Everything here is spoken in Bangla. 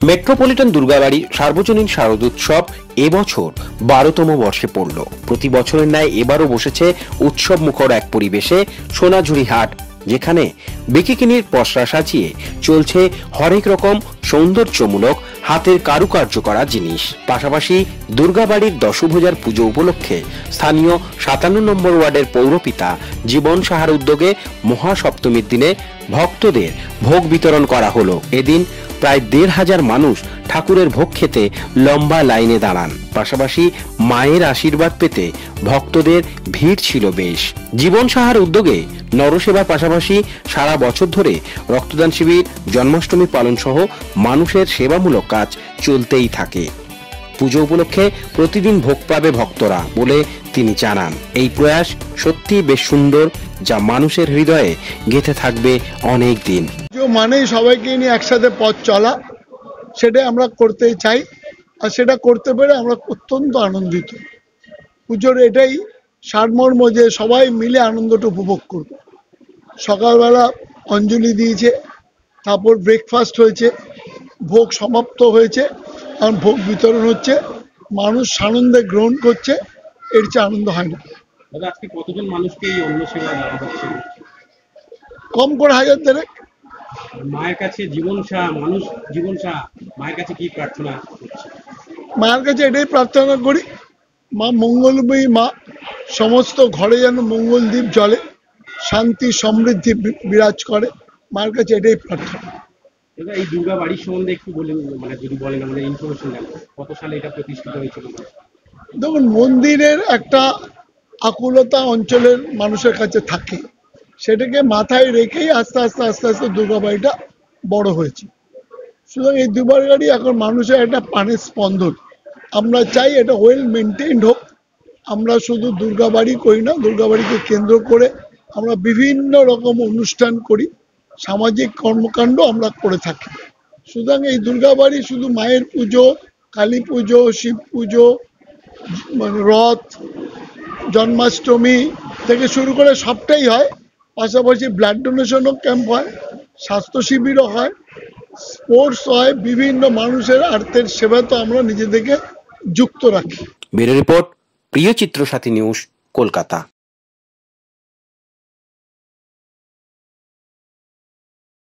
মেট্রোপলিটন দুর্গাবাড়ি সার্বজনীন শারদোৎসব এবছর বারোতম বর্ষে পড়ল। প্রতি বছরের ন্যায় এবারও বসেছে উৎসব মুখর এক পরিবেশে সোনাঝুরি হাট, যেখানে বিকিকিনির পসরা সাজিয়ে চলছে হরেক রকম সৌন্দর্যমূলক হাতের কারুকার্য করা জিনিস। পাশাপাশি দুর্গাবাড়ির দশভূজার পুজো উপলক্ষে স্থানীয় সাতান্ন নম্বর ওয়ার্ডের পৌরপিতা জীবন সাহার উদ্যোগে মহাসপ্তমীর দিনে ভক্তদের ভোগ বিতরণ করা হলো। এদিন প্রায় দেড় হাজার মানুষ ঠাকুরের ভোগ খেতে লম্বা লাইনে দাঁড়ান। পাশাপাশি মায়ের আশীর্বাদ পেতে ভক্তদের ভিড় ছিল বেশ। জীবন সাহার উদ্যোগে নরসেবার পাশাপাশি সারা বছর ধরে রক্তদান শিবির, জন্মাষ্টমী পালন সহ মানুষের সেবামূলক কাজ চলতেই থাকে। পুজো উপলক্ষে প্রতিদিন ভোগ পাবে ভক্তরা বলে তিনি জানান। এই প্রয়াস সত্যি বেশ সুন্দর, যা মানুষের হৃদয়ে গেঁথে থাকবে অনেক দিন। মানেই সবাইকে নিয়ে একসাথে পথ চলা সেটাই আমরা করতে চাই। আর সেটা করতে পেরে আমরা অত্যন্ত আনন্দিত। পুজোর এটাই সারমর্ম যে সবাই মিলে আনন্দটা উপভোগ করব। সকালবেলা অঞ্জলি দিয়েছে তারপর ব্রেকফাস্ট হয়েছে ভোগ সমাপ্ত হয়েছে এখন ভোগ বিতরণ হচ্ছে। মানুষ সানন্দে গ্রহণ করছে এর চেয়ে আনন্দ হয় না। কতজন মানুষকে এই অন্ন সেবা কম করে হাজার দেড়েক। মায়ের কাছে জীবন শাহ মানুষ জীবন শাহ মায়ের কাছে কি প্রার্থনা মায়ের কাছে এটাই প্রার্থনা করি মা মঙ্গলময়ী মা সমস্ত ঘরে যেন মঙ্গলদ্বীপ জলে শান্তি সমৃদ্ধি বিরাজ করে মায়ের কাছে এটাই প্রার্থনা। এই দুর্গা বাড়ির সম্বন্ধে একটু বলেন মানে যদি বলেন আমাদের ইনফরমেশন দেন কত সালে এটা প্রতিষ্ঠিত হয়েছিল? দেখুন মন্দিরের একটা আকুলতা অঞ্চলের মানুষের কাছে থাকে। সেটাকে মাথায় রেখেই আস্তে আস্তে আস্তে আস্তে দুর্গাবাড়িটা বড় হয়েছে। সুতরাং এই দুবার গাড়ি এখন মানুষের একটা পানের স্পন্দন। আমরা চাই এটা ওয়েল মেনটেন্ড হোক। আমরা শুধু দুর্গাবাড়ি করি না দুর্গাবাড়িকে কেন্দ্র করে আমরা বিভিন্ন রকম অনুষ্ঠান করি, সামাজিক কর্মকাণ্ড আমরা করে থাকি। সুতরাং এই দুর্গাবাড়ি শুধু মায়ের পুজো, কালী পুজো, শিব পুজো মানে রথ, জন্মাষ্টমী থেকে শুরু করে সবটাই হয়। পাশাপাশি ব্লাড ডোনেশনও ক্যাম্প হয়, স্বাস্থ্য শিবিরও হয় স্পোর্টস হয়, বিভিন্ন মানুষের আর্থের সেবা তো আমরা নিজেদেরকে যুক্ত রাখি। ব্যুরো রিপোর্ট, প্রিয় চিত্র সাথী নিউজ, কলকাতা।